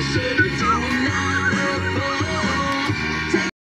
Listen.